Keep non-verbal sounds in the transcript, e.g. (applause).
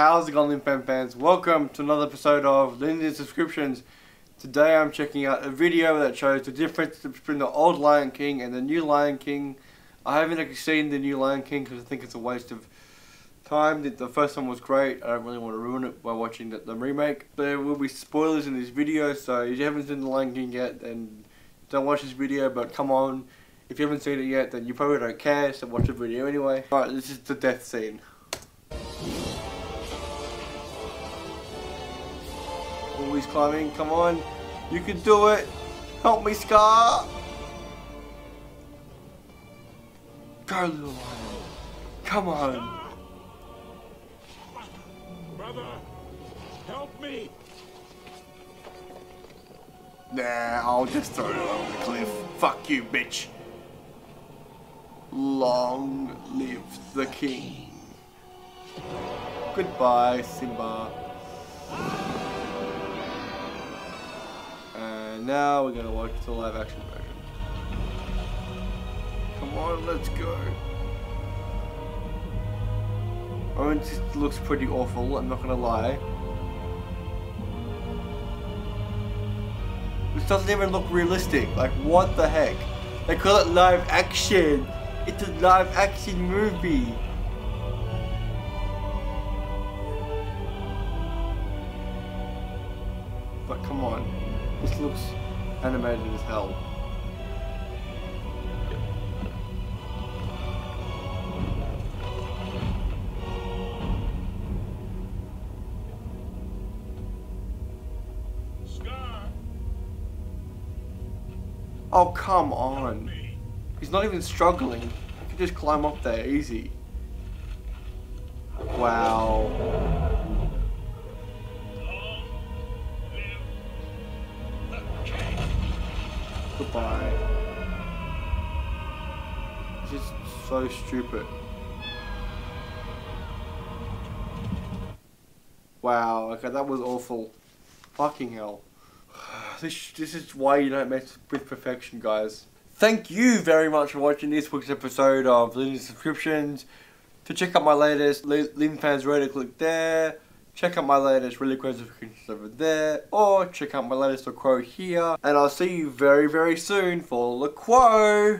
How's it going, Fan fans? Welcome to another episode of Lyndan's Subscriptions. Today I'm checking out a video that shows the difference between the old Lion King and the new Lion King. I haven't actually seen the new Lion King because I think it's a waste of time. The first one was great. I don't really want to ruin it by watching the, the remake. There will be spoilers in this video, so if you haven't seen the Lion King yet, then don't watch this video, but come on. If you haven't seen it yet, then you probably don't care, so watch the video anyway. Alright, this is the death scene. Always climbing, come on. You can do it. Help me, Scar. Go, little lion. Come on. Brother, help me! Nah, I'll just throw it over the cliff. Fuck you, bitch. Long live the king. Goodbye, Simba. And now we're gonna watch the live action version. Come on, let's go. Oh, it looks pretty awful, I'm not gonna lie. This doesn't even look realistic. Like, what the heck? They call it live action. It's a live action movie. But come on. This looks animated as hell. Oh, come on. He's not even struggling. He can just climb up there easy. Wow. Goodbye. Just so stupid. Wow, okay, that was awful. Fucking hell. (sighs) This, this is why you don't mess with perfection, guys. Thank you very much for watching this week's episode of Living Subscriptions. To check out my latest Living Fans Radio, click there. Check out my latest Really Crazy over there. Or check out my latest LaQuo here. And I'll see you very, very soon for LaQuo.